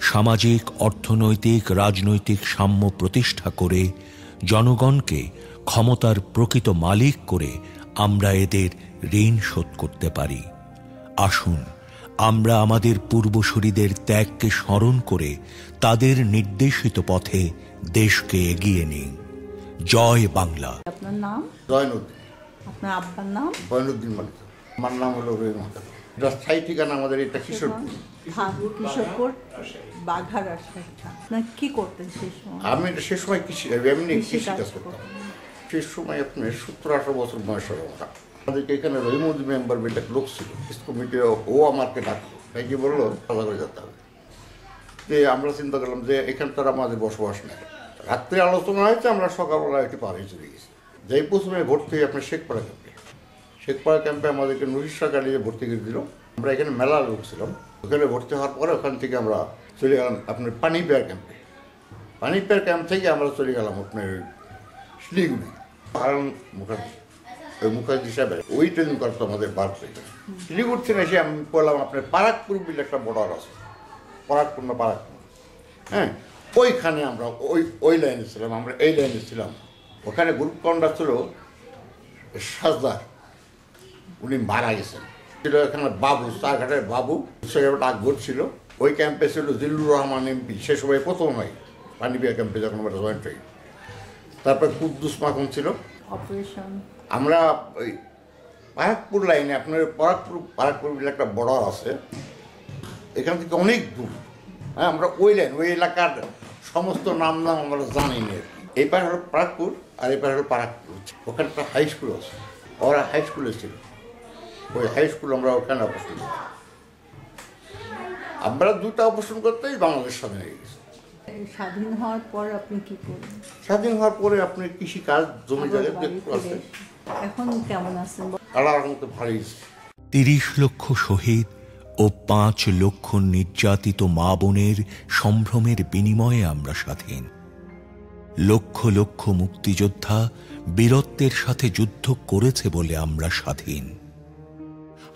সামাজিক অর্থনৈতিক রাজনৈতিক সাম্য প্রতিষ্ঠা করে জনগণকে ক্ষমতার প্রকৃত মালিক করে আমরা এদের ঋণ শোধ করতে পারি। আসুন আমরা আমাদের পূর্বসূরীদের ত্যাগকে স্মরণ করে তাদের নির্দেশিত পথে দেশকে এগিয়ে নিই। জয় বাংলা। আপনার নাম? জয়নুদ্দিন। আপনার আব্বার নাম? জয়নুদ্দিন মালিক। আমার নাম হলো রহিম এটা স্থায়ী ঠিকানা আমাদের এটা কিশোরপুর। হ্যাঁ কিশোরপুর বাঘার কি করতেন সেই সময়? আমি সে সময় কৃষি এমনি কৃষি কৃষি কাজ কাজ করতাম। সে সময় আপনার সত্তর আঠারো বছর বয়স হবে আমরা আমাদেরকে এখানে রহিমুদ্দিন মেম্বার বেটা লোক ছিল। কমিটি ও আমাকে ডাকলো। ডাকি বলল? আলাদা করে যেতে হবে। যে আমরা চিন্তা করলাম যে এখানে তারা আমাদের বসবাস নেই। রাত্রে আলোচনা হয়েছে আমরা সকালবেলা একটু পার হয়ে চলে গেছি। যেই প্রথমে ভর্তি আপনার শেখপাড়া ক্যাম্পে শেখপাড়া ক্যাম্পে আমাদেরকে নুরিশা গাড়িতে ভর্তি করে দিল। আমরা এখানে মেলা লোক ছিলাম। ওখানে ভর্তি হওয়ার পরে ওখান থেকে আমরা চলে গেলাম আপনার পানি পেয়ার ক্যাম্পে। পানি পেয়ার ক্যাম্প থেকে আমরা চলে গেলাম আপনার শিলিগুড়ি। কারণ মুখার্জি। ওই মুখার্জি সাহেব ওই ট্রেনিং করতো আমাদের বার থেকে শিলিগুড়ি থেকে এসে আমি পড়লাম আপনার পারাকপুর বলে একটা বর্ডার আছে। পারাকপুর না পারাকপুর? হ্যাঁ ওইখানে আমরা ওই ওই লাইনে ছিলাম, আমরা এই লাইনে ছিলাম। ওখানে গ্রুপ কমান্ডার ছিল সাজদার উনি মারা গেছেন। ছিল এখানে বাবু চারঘাটের বাবু সে একটা আকবর ছিল। ওই ক্যাম্পে ছিল জিল্লুর রহমান এমপি। সে সময় প্রথম হয় পানিবিয়া ক্যাম্পে যখন আমরা জয়েন্ট হই। তারপরে কুদ্দুস মাখন ছিল। আমরা ওই পারাকপুর লাইনে আপনার পারাকপুর পারাকপুর বলে একটা বর্ডার আছে। এখান থেকে অনেক দূর। হ্যাঁ আমরা ওই লাইন ওই এলাকার সমস্ত নাম নাম আমরা জানি না। এই পার হলো পারাকপুর আর এই পার হলো পারাকপুর ওখানে একটা হাই স্কুল আছে। ওরা হাই স্কুলে ছিল। ওই হাই স্কুল আমরা ওখানে অপারেশন করি আমরা দুটো অপারেশন করতেই বাংলাদেশ স্বাধীন হয়ে গেছে। স্বাধীন হওয়ার পর আপনি কি করলেন? স্বাধীন হওয়ার পরে আপনি কৃষি কাজ জমি বাড়ি দেখতে এখন কেমন আছেন? আল্লাহর মতো ভালোই তিরিশ লক্ষ শহীদ ও পাঁচ লক্ষ নির্যাতিত মা বোনের সম্ভ্রমের বিনিময়ে আমরা স্বাধীন। লক্ষ লক্ষ মুক্তিযোদ্ধা বীরত্বের সাথে যুদ্ধ করেছে বলে আমরা স্বাধীন।